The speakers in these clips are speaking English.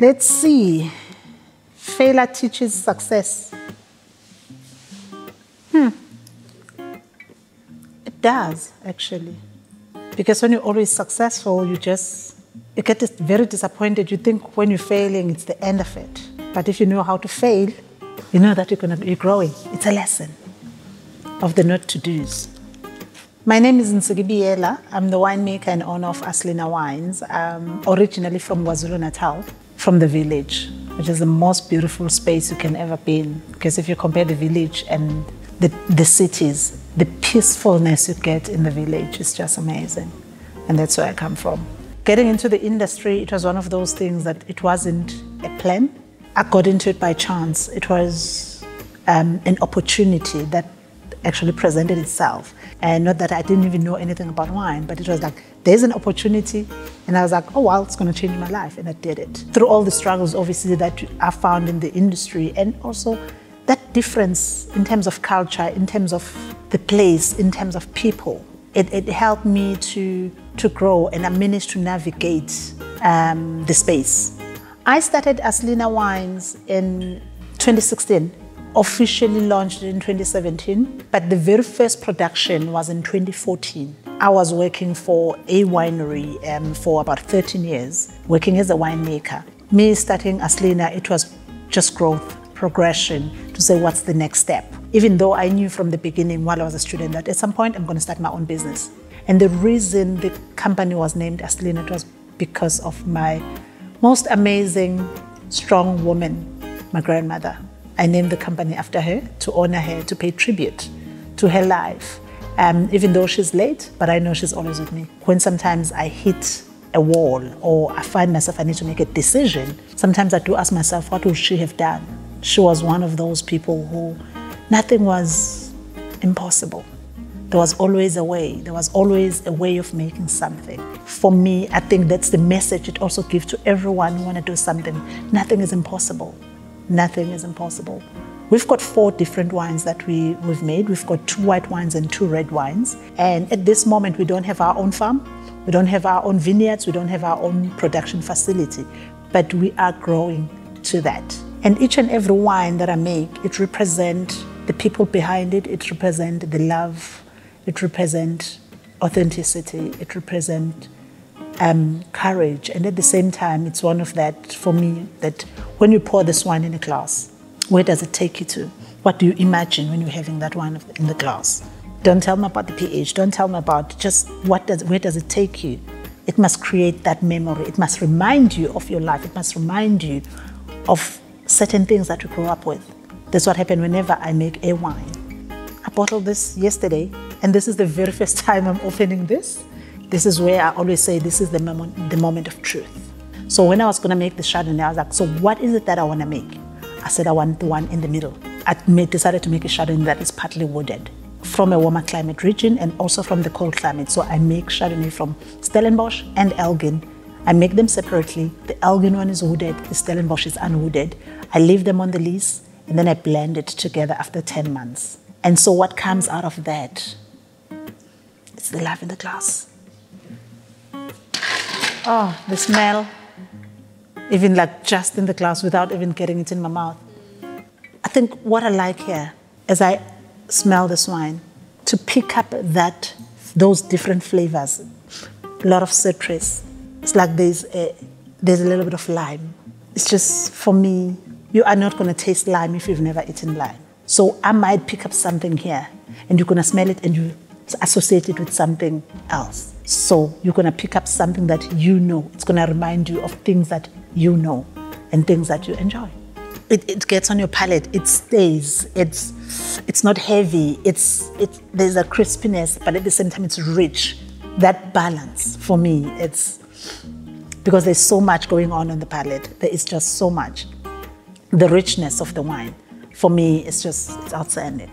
Let's see. Failure teaches success. Hmm. It does, actually. Because when you're always successful, you just you get very disappointed. You think when you're failing, it's the end of it. But if you know how to fail, you know that you're gonna you're growing. It's a lesson of the not to do's. My name is Ntsiki Biyela. I'm the winemaker and owner of Aslina Wines, um, originally from KwaZulu Natal, from the village, which is the most beautiful space you can ever be in. Because if you compare the village and the, the cities, the peacefulness you get in the village is just amazing. And that's where I come from. Getting into the industry, it was one of those things that it wasn't a plan. I got into it by chance. It was um, an opportunity that actually presented itself. And not that I didn't even know anything about wine, but it was like, there's an opportunity. And I was like, oh, well, it's going to change my life. And I did it. Through all the struggles, obviously, that I found in the industry, and also that difference in terms of culture, in terms of the place, in terms of people, it, it helped me to, to grow and I managed to navigate um, the space. I started Aslina Wines in 2016 officially launched in 2017, but the very first production was in 2014. I was working for a winery um, for about 13 years, working as a winemaker. Me starting Aslina, it was just growth, progression to say what's the next step. Even though I knew from the beginning while I was a student that at some point I'm going to start my own business. And the reason the company was named Aslina was because of my most amazing, strong woman, my grandmother. I named the company after her to honor her, to pay tribute to her life. Um, even though she's late, but I know she's always with me. When sometimes I hit a wall or I find myself I need to make a decision, sometimes I do ask myself, what would she have done? She was one of those people who nothing was impossible. There was always a way. There was always a way of making something. For me, I think that's the message it also gives to everyone who want to do something. Nothing is impossible nothing is impossible. We've got four different wines that we, we've made. We've got two white wines and two red wines. And at this moment, we don't have our own farm. We don't have our own vineyards. We don't have our own production facility. But we are growing to that. And each and every wine that I make, it represents the people behind it. It represents the love. It represents authenticity. It represents um, courage. And at the same time, it's one of that, for me, that when you pour this wine in a glass, where does it take you to? What do you imagine when you're having that wine in the glass? Don't tell me about the pH. Don't tell me about just what does, where does it take you? It must create that memory. It must remind you of your life. It must remind you of certain things that you grew up with. That's what happened whenever I make a wine. I bottled this yesterday, and this is the very first time I'm opening this. This is where I always say this is the moment, the moment of truth. So when I was gonna make the Chardonnay, I was like, so what is it that I wanna make? I said I want the one in the middle. I made, decided to make a Chardonnay that is partly wooded from a warmer climate region and also from the cold climate. So I make Chardonnay from Stellenbosch and Elgin. I make them separately. The Elgin one is wooded, the Stellenbosch is unwooded. I leave them on the lees and then I blend it together after 10 months. And so what comes out of that? It's the life in the glass. Oh, the smell. Even like just in the glass without even getting it in my mouth. I think what I like here as I smell this wine, to pick up that those different flavors, a lot of citrus. It's like there's a, there's a little bit of lime. It's just for me, you are not going to taste lime if you've never eaten lime. So I might pick up something here, and you're to smell it, and you associate it with something else. So you're going to pick up something that you know. It's going to remind you of things that you know and things that you enjoy. It, it gets on your palate. It stays. It's it's not heavy. It's it. There's a crispiness, but at the same time, it's rich. That balance for me, it's because there's so much going on on the palate. There is just so much. The richness of the wine, for me, it's just it's outstanding.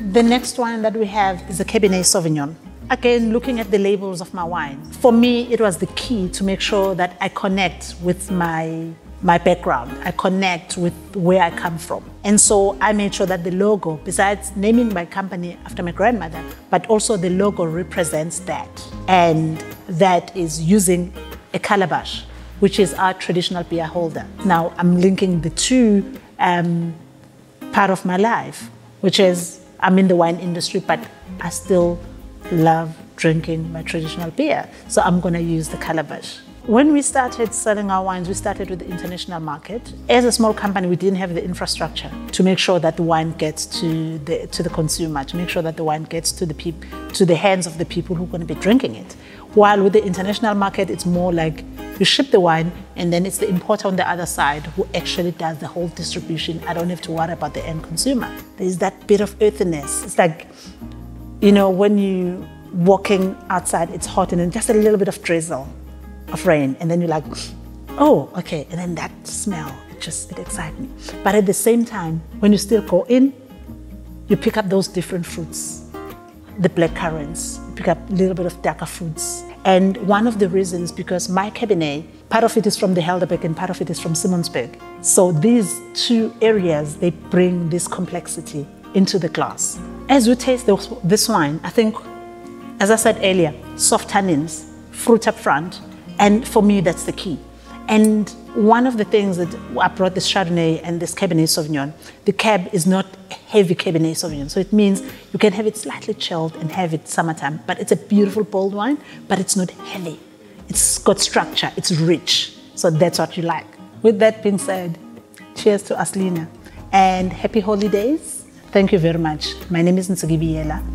The next wine that we have is a Cabernet Sauvignon. Again, looking at the labels of my wine, for me, it was the key to make sure that I connect with my my background. I connect with where I come from. And so I made sure that the logo, besides naming my company after my grandmother, but also the logo represents that. And that is using a calabash, which is our traditional beer holder. Now I'm linking the two um, part of my life, which is I'm in the wine industry, but I still love drinking my traditional beer. So I'm going to use the calabash. When we started selling our wines, we started with the international market. As a small company, we didn't have the infrastructure to make sure that the wine gets to the to the consumer, to make sure that the wine gets to the peop, to the hands of the people who are going to be drinking it. While with the international market, it's more like you ship the wine and then it's the importer on the other side who actually does the whole distribution. I don't have to worry about the end consumer. There's that bit of earthiness. It's like, you know, when you're walking outside, it's hot and then just a little bit of drizzle of rain, and then you're like, oh, okay. And then that smell, it just it excites me. But at the same time, when you still go in, you pick up those different fruits, the black currants, you pick up a little bit of darker fruits. And one of the reasons, because my Cabernet, part of it is from the Helderberg and part of it is from Simonsberg. So these two areas, they bring this complexity into the glass. As you taste this wine, I think, as I said earlier, soft tannins, fruit up front, and for me, that's the key. And one of the things that I brought this Chardonnay and this Cabernet Sauvignon, the cab is not heavy Cabernet Sauvignon. So it means you can have it slightly chilled and have it summertime. But it's a beautiful bold wine, but it's not heavy. It's got structure, it's rich. So that's what you like. With that being said, cheers to Aslina and happy holidays. Thank you very much. My name is Ntsiki Biyela.